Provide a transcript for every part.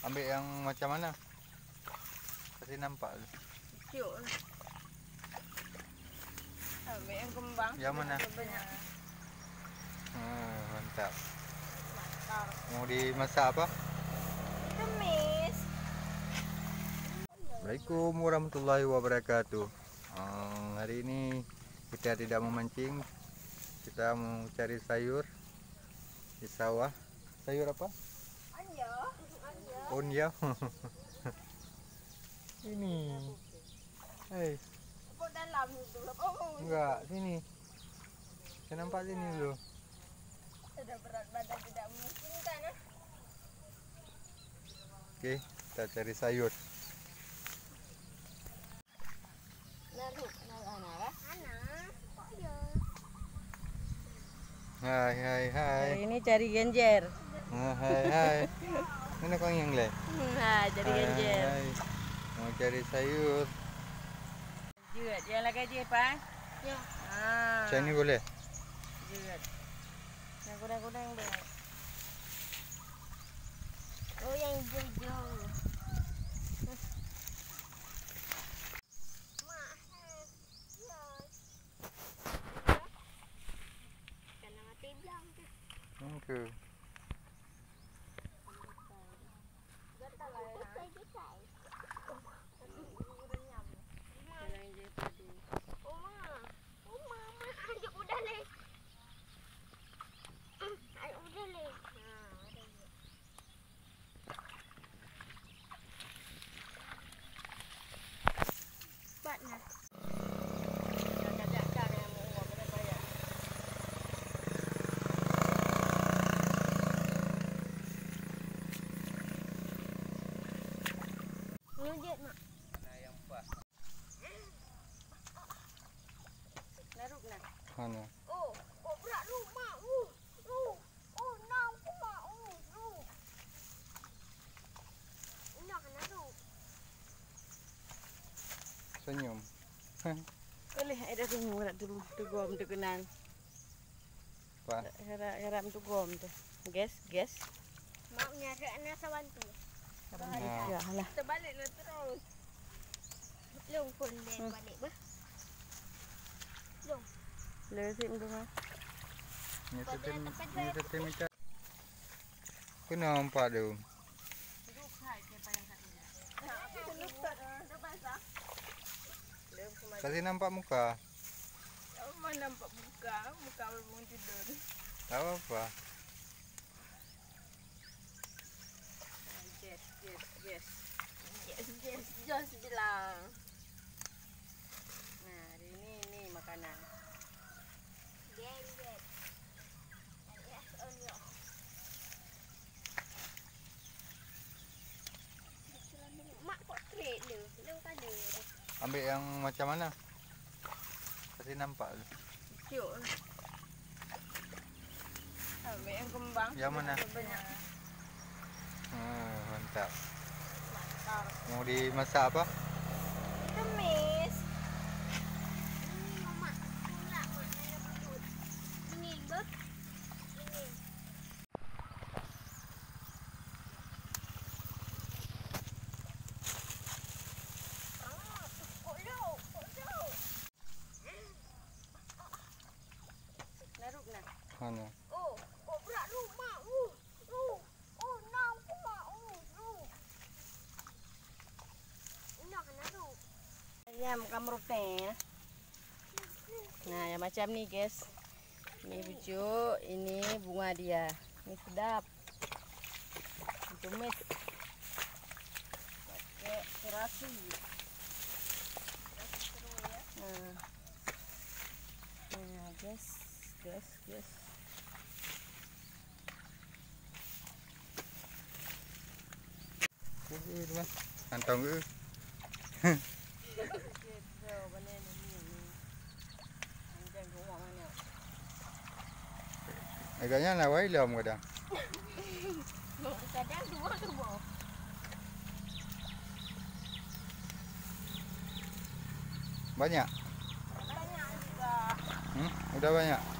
Ambil yang macam mana? Kasih nampak. Yuk. Ambil yang kembang. Yang mana? Banyak. Hmm, mantap. Mantap. Mau dimasak apa? Tumis. Assalamualaikum warahmatullahi wabarakatuh. Hmm, hari ini kita tidak memancing. Kita mau cari sayur di sawah. Sayur apa? Anya. Onya. ini. Hei, dalam enggak sini. Saya nampak sini dulu. sudah berat badan tidak memungkinkan. ah. Oke, kita cari sayur. Anak. Anak. Oh ya. Hai, hai, hai. Hari ini cari genjer. Hai, hai. Mana kau yang lain? Ha, cari ganjil. Mau cari sayur. Jut, dia lah gaji pak? Ya. Ha. Macam ni boleh? Jut. Yang kurang-kurang boleh. Oh, yang hijau-hijau. Nujut, Mak. Naruk nak. Mana? Oh, oh berat lu, mak. Uh, uh. Oh, nang ku mak. Uh, uh. Nak kena tu. Senyum. Boleh ada tu murah tu tu gom tu kenan. Pak. Harap harap tu gom tu. Gas, gas. Mak nyari anak sawan Kita balik lah terus. Belum pun dia hmm. balik bah. Belum. Lesin dulu mah. Ni tu tem, ni tu tem macam. Kau nampak dia. Kasi nampak muka. Mana nampak muka, muka belum tidur. Tak apa-apa. Yes, yes. Yes, yes, jos bilang. Nah, hari ini ni makanan. Gen, gen. Yes, on yo. Mak kok straight dia. Lu kan dia. Ambil yang macam mana? Kasih nampak. Yuk. Ambil yang kembang. Yang mana? Banyak. Hmm, mantap. Mau dimasak apa? Tumis. Ini Ayam kamrute. Nah, yang macam ni guys. Ini bujuk, ini bunga dia. Ini sedap. Tumis. Pakai terasi. Nah. Nah, guys, guys, guys. Uh, teman. Kantong Agaknya nak wailam kadang. Kadang dua turbo. Banyak? Banyak juga. Hmm? Udah banyak?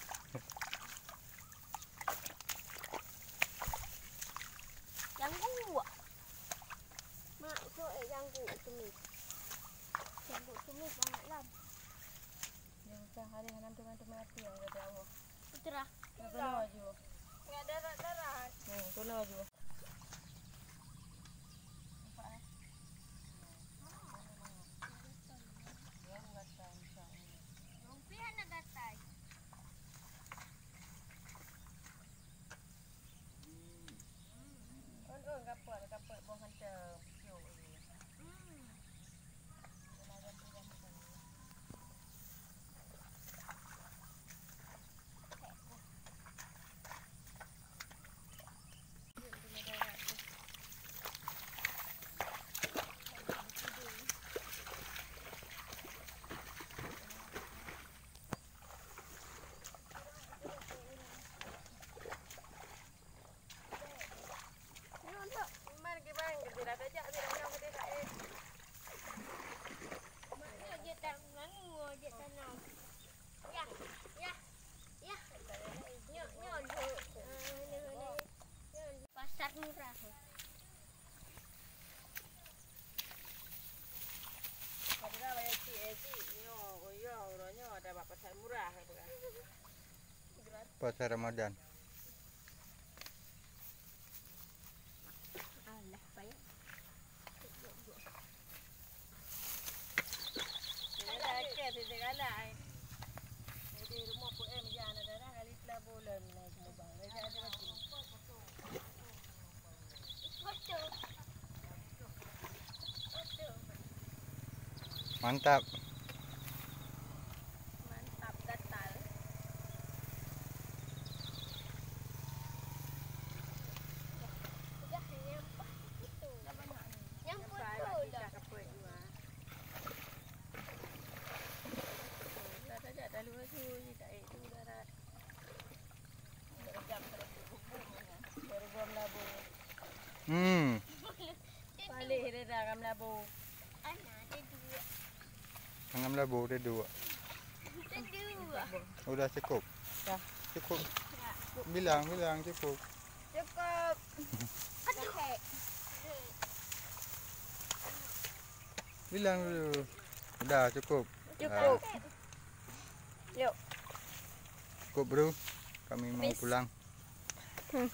Hari yang nanti mati yang ada awak. Cerah. Yang kena aja. Enggak darah-darah. Hmm, kena. Kan. Puasa Ramadan. Tidak ada ke tidak ada. Jadi rumah pun eh jangan ada dah kali telah bulan naik mobil. Jadi ada lagi. Foto. Mantap. Mantap gatal. Sudah nyampak itu. Nyampak Sampai tu lagi dah. dah kapal juga. Tak ada jak dah luar tu. Tak itu darat. Berjam Berjam labu. Hmm. Kam labu. Ada dua. Tangan labu ada dua. Ada dua. Udah cukup. Dah. Cukup. Bilang, bilang cukup. Cukup. Aduh. Bilang dulu. Udah cukup. Cukup. Ah, cukup bro. Kami mau pulang. Hmm.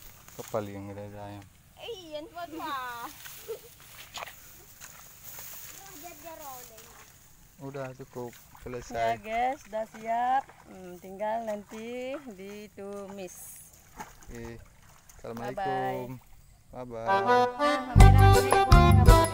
Yang ada ayam. Eh, yan po pa. Rajar-jaroleng. Udah cukup. Ya Selesai. guys, dah siap. Hmm, tinggal nanti ditumis. Oke. Assalamualaikum. Bye bye. Hamira, ini kabar nih.